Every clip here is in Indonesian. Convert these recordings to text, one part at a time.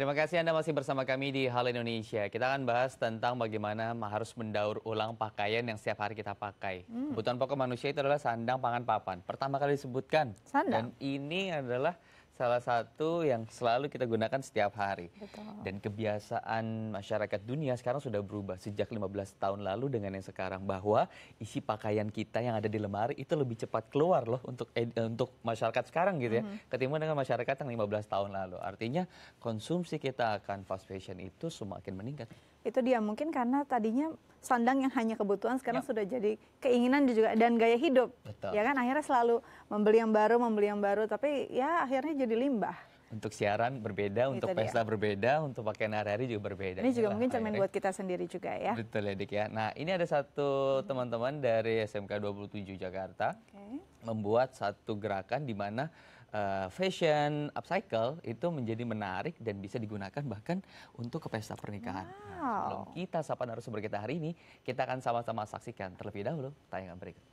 Terima kasih Anda masih bersama kami di Hal Indonesia. Kita akan bahas tentang bagaimana harus mendaur ulang pakaian yang setiap hari kita pakai. Hmm. Kebutuhan pokok manusia itu adalah sandang, pangan, papan. Pertama kali disebutkan. Sandang. Dan ini adalah salah satu yang selalu kita gunakan setiap hari. Betul. Dan kebiasaan masyarakat dunia sekarang sudah berubah sejak 15 tahun lalu dengan yang sekarang bahwa isi pakaian kita yang ada di lemari itu lebih cepat keluar loh untuk eh, untuk masyarakat sekarang gitu ya. Mm -hmm. Ketimbang dengan masyarakat yang 15 tahun lalu. Artinya konsumsi kita akan fast fashion itu semakin meningkat. Itu dia mungkin karena tadinya sandang yang hanya kebutuhan sekarang ya. sudah jadi keinginan juga dan gaya hidup. Betul. Ya kan akhirnya selalu membeli yang baru, membeli yang baru tapi ya akhirnya jadi limbah. Untuk siaran berbeda, Itu untuk pesta berbeda, untuk pakaian hari-hari juga berbeda. Ini juga mungkin cermin buat kita sendiri juga ya. Betul ya Dik ya. Nah ini ada satu teman-teman dari SMK 27 Jakarta okay. membuat satu gerakan di mana uh, fashion upcycle itu menjadi menarik dan bisa digunakan bahkan untuk ke pesta pernikahan. Wow. Nah, sebelum kita sapa narasumber kita hari ini, kita akan sama-sama saksikan terlebih dahulu tayangan berikut.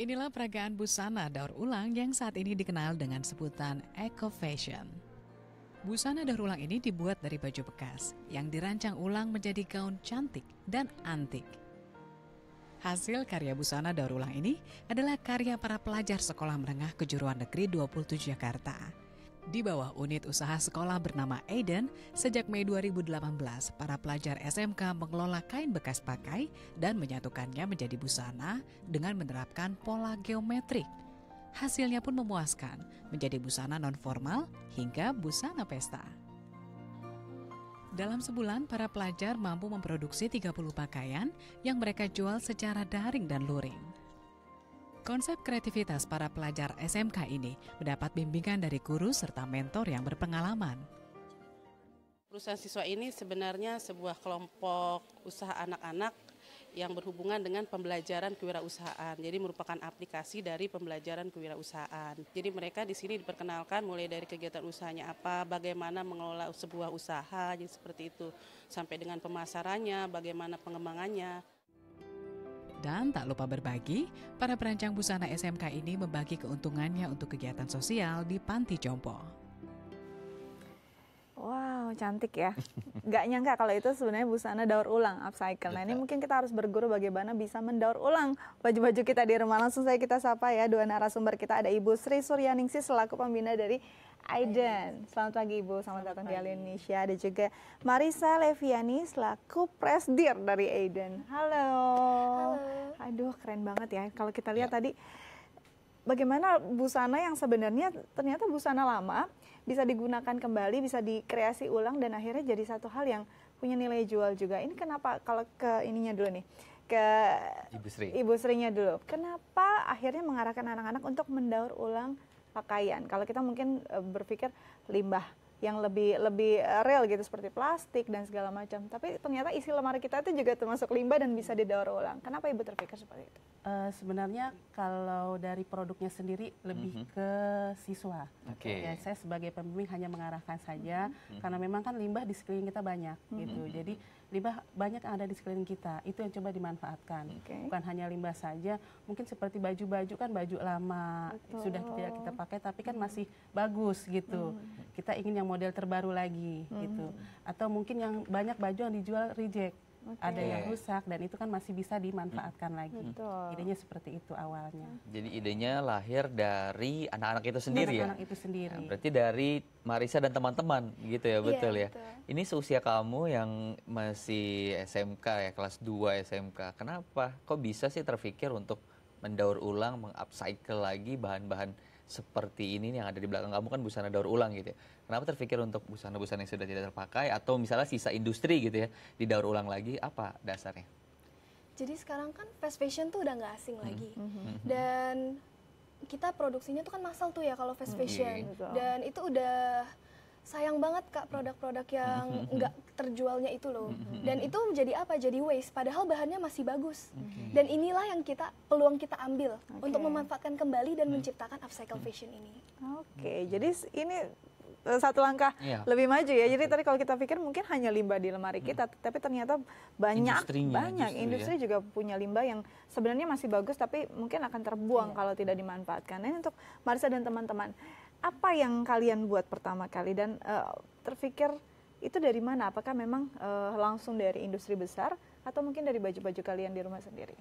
Inilah peragaan busana daur ulang yang saat ini dikenal dengan sebutan eco fashion. Busana daur ulang ini dibuat dari baju bekas yang dirancang ulang menjadi gaun cantik dan antik. Hasil karya busana daur ulang ini adalah karya para pelajar Sekolah Menengah Kejuruan Negeri 27 Jakarta. Di bawah unit usaha sekolah bernama Aiden, sejak Mei 2018, para pelajar SMK mengelola kain bekas pakai dan menyatukannya menjadi busana dengan menerapkan pola geometrik. Hasilnya pun memuaskan, menjadi busana non-formal hingga busana pesta. Dalam sebulan, para pelajar mampu memproduksi 30 pakaian yang mereka jual secara daring dan luring. Konsep kreativitas para pelajar SMK ini mendapat bimbingan dari guru serta mentor yang berpengalaman. Perusahaan siswa ini sebenarnya sebuah kelompok usaha anak-anak yang berhubungan dengan pembelajaran kewirausahaan. Jadi merupakan aplikasi dari pembelajaran kewirausahaan. Jadi mereka di sini diperkenalkan mulai dari kegiatan usahanya apa, bagaimana mengelola sebuah usaha, jadi seperti itu. Sampai dengan pemasarannya, bagaimana pengembangannya. Dan tak lupa berbagi, para perancang busana SMK ini membagi keuntungannya untuk kegiatan sosial di panti jompo. Cantik ya. Gak nyangka kalau itu sebenarnya busana daur ulang, upcycle. Nah ini mungkin kita harus berguru bagaimana bisa mendaur ulang baju-baju kita di rumah. Langsung saya kita sapa ya, dua narasumber kita ada Ibu Sri Suryaningsi selaku pembina dari Aiden. Selamat pagi Ibu, selamat, datang di Indonesia. Ada juga Marisa Leviani selaku presdir dari Aiden. Halo. Halo. Aduh keren banget ya. Kalau kita lihat ya. tadi bagaimana busana yang sebenarnya ternyata busana lama bisa digunakan kembali, bisa dikreasi ulang dan akhirnya jadi satu hal yang punya nilai jual juga. Ini kenapa kalau ke ininya dulu nih, ke Ibu Sri. Ibu Srinya dulu. Kenapa akhirnya mengarahkan anak-anak untuk mendaur ulang pakaian? Kalau kita mungkin e, berpikir limbah yang lebih lebih eh, real gitu seperti plastik dan segala macam. Tapi ternyata isi lemari kita itu juga termasuk limbah dan bisa didaur ulang. Kenapa ibu terpikir seperti itu? Uh, sebenarnya kalau dari produknya sendiri lebih mm -hmm. ke siswa. Okay. Ya, saya sebagai pembimbing hanya mengarahkan saja mm -hmm. karena memang kan limbah di sekeliling kita banyak mm -hmm. gitu. Jadi limbah banyak yang ada di sekeliling kita itu yang coba dimanfaatkan okay. bukan hanya limbah saja mungkin seperti baju-baju kan baju lama Betul. sudah tidak kita pakai tapi kan masih bagus gitu hmm. kita ingin yang model terbaru lagi hmm. gitu atau mungkin yang banyak baju yang dijual reject okay. ada yang rusak dan itu kan masih bisa dimanfaatkan lagi. Betul. Idenya seperti itu awalnya. Jadi idenya lahir dari anak-anak itu sendiri anak -anak ya. itu sendiri. Nah, berarti dari Marisa dan teman-teman gitu ya, betul yeah, ya. Betul. Ini seusia kamu yang masih SMK ya, kelas 2 SMK. Kenapa? Kok bisa sih terpikir untuk mendaur ulang, mengupcycle lagi bahan-bahan seperti ini yang ada di belakang kamu kan busana daur ulang gitu ya. Kenapa terpikir untuk busana-busana yang sudah tidak terpakai atau misalnya sisa industri gitu ya didaur ulang lagi apa dasarnya? Jadi sekarang kan fast fashion tuh udah nggak asing hmm. lagi hmm. dan kita produksinya tuh kan massal tuh ya kalau fast hmm. fashion hmm. dan itu udah sayang banget kak produk-produk yang mm-hmm. nggak terjualnya itu loh mm-hmm. dan itu menjadi apa jadi waste padahal bahannya masih bagus okay. dan inilah yang kita peluang kita ambil okay. untuk memanfaatkan kembali dan menciptakan upcycle fashion ini oke okay, jadi ini satu langkah yeah. lebih maju ya. Jadi tadi kalau kita pikir mungkin hanya limbah di lemari kita, hmm. tapi ternyata banyak Industrinya banyak justru, industri ya. juga punya limbah yang sebenarnya masih bagus tapi mungkin akan terbuang yeah. kalau tidak dimanfaatkan. Nah, ini untuk Marisa dan teman-teman, apa yang kalian buat pertama kali dan uh, terpikir itu dari mana? Apakah memang uh, langsung dari industri besar atau mungkin dari baju-baju kalian di rumah sendiri?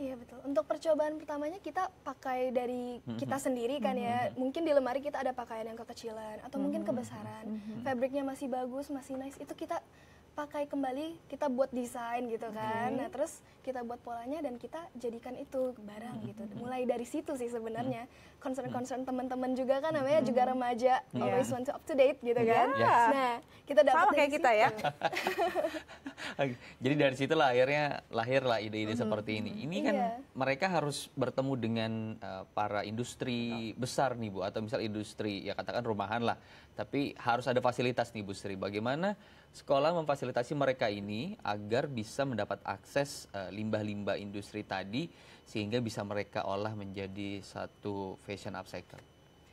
Iya betul. Untuk percobaan pertamanya kita pakai dari kita sendiri kan ya. Mungkin di lemari kita ada pakaian yang kekecilan atau mungkin kebesaran. Fabriknya masih bagus, masih nice. Itu kita pakai kembali kita buat desain gitu kan okay. nah terus kita buat polanya dan kita jadikan itu barang hmm. gitu mulai dari situ sih sebenarnya concern-concern teman-teman juga kan namanya hmm. juga remaja yeah. always want to up to date gitu kan yeah. nah kita dapat sama kayak kita ya jadi dari situ lah akhirnya lahirlah ide-ide hmm. seperti ini ini kan yeah. mereka harus bertemu dengan uh, para industri oh. besar nih bu atau misal industri ya katakan rumahan lah tapi harus ada fasilitas nih Bu Sri bagaimana sekolah memfasilitasi mereka ini agar bisa mendapat akses eh, limbah-limbah uh, industri tadi sehingga bisa mereka olah menjadi satu fashion upcycle.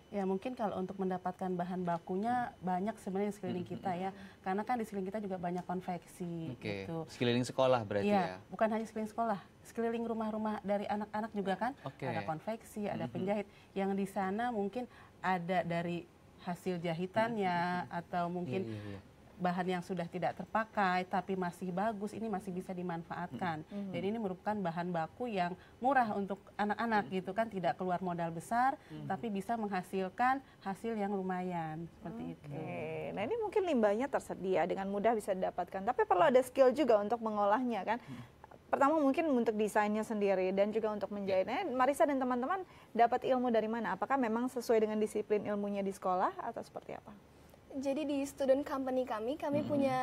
Ya mungkin kalau untuk mendapatkan bahan bakunya banyak sebenarnya di sekeliling hmm. kita ya, karena kan di sekeliling kita juga banyak konveksi. Oke. Gitu. Sekeliling sekolah berarti ya, ya? Bukan hanya sekeliling sekolah, sekeliling rumah-rumah dari anak-anak juga kan, okay. ada konveksi, ada penjahit. Yang di sana mungkin ada dari hasil jahitannya atau mungkin yeah, yeah, yeah bahan yang sudah tidak terpakai tapi masih bagus ini masih bisa dimanfaatkan. Mm -hmm. Dan ini merupakan bahan baku yang murah untuk anak-anak mm -hmm. gitu kan tidak keluar modal besar mm -hmm. tapi bisa menghasilkan hasil yang lumayan seperti okay. itu. Nah, ini mungkin limbahnya tersedia dengan mudah bisa didapatkan tapi perlu ada skill juga untuk mengolahnya kan. Mm pertama mungkin untuk desainnya sendiri dan juga untuk menjahitnya. Marisa dan teman-teman dapat ilmu dari mana? Apakah memang sesuai dengan disiplin ilmunya di sekolah atau seperti apa? Jadi di student company kami, kami hmm. punya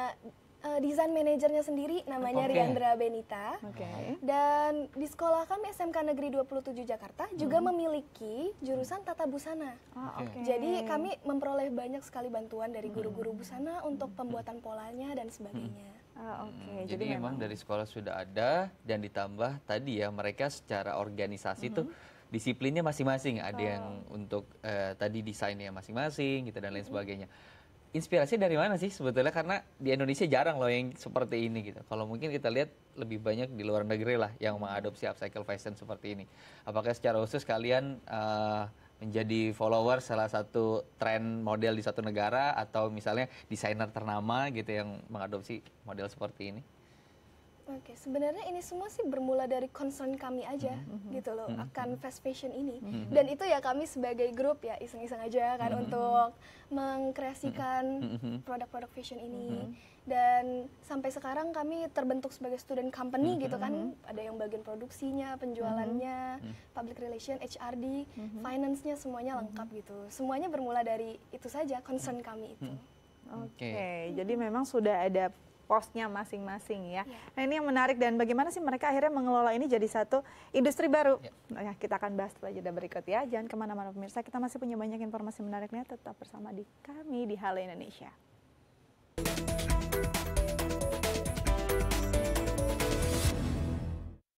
uh, desain manajernya sendiri namanya okay. Riandra Benita. Okay. Dan di sekolah kami SMK Negeri 27 Jakarta hmm. juga memiliki jurusan tata busana. Oh, okay. Jadi kami memperoleh banyak sekali bantuan dari guru-guru busana untuk pembuatan polanya dan sebagainya. Hmm. Ah, Oke. Okay. Hmm, jadi, jadi memang dari sekolah sudah ada dan ditambah tadi ya mereka secara organisasi mm -hmm. tuh disiplinnya masing-masing. Ada oh. yang untuk uh, tadi desainnya masing-masing gitu dan lain mm -hmm. Inspirasi dari mana sih sebetulnya karena di Indonesia jarang loh yang seperti ini gitu. Kalau mungkin kita lihat lebih banyak di luar negeri lah yang mengadopsi upcycle fashion seperti ini. Apakah secara khusus kalian uh, menjadi follower salah satu tren model di satu negara atau misalnya desainer ternama gitu yang mengadopsi model seperti ini? Oke, sebenarnya ini semua sih bermula dari concern kami aja mm -hmm. gitu loh mm -hmm. akan fast fashion ini. Mm -hmm. Dan itu ya kami sebagai grup ya iseng-iseng aja kan mm -hmm. untuk mengkreasikan produk-produk fashion ini. Mm -hmm. Dan sampai sekarang kami terbentuk sebagai student company mm -hmm. gitu kan, ada yang bagian produksinya, penjualannya, mm -hmm. public relation, HRD, mm -hmm. finance-nya semuanya lengkap mm -hmm. gitu. Semuanya bermula dari itu saja concern kami itu. Oke, okay. okay. jadi memang sudah ada posnya masing-masing ya. Yeah. Nah ini yang menarik dan bagaimana sih mereka akhirnya mengelola ini jadi satu industri baru. Yeah. Nah kita akan bahas setelah jeda berikut ya. Jangan ke mana-mana pemirsa, kita masih punya banyak informasi menariknya. Tetap bersama di kami di Halo Indonesia.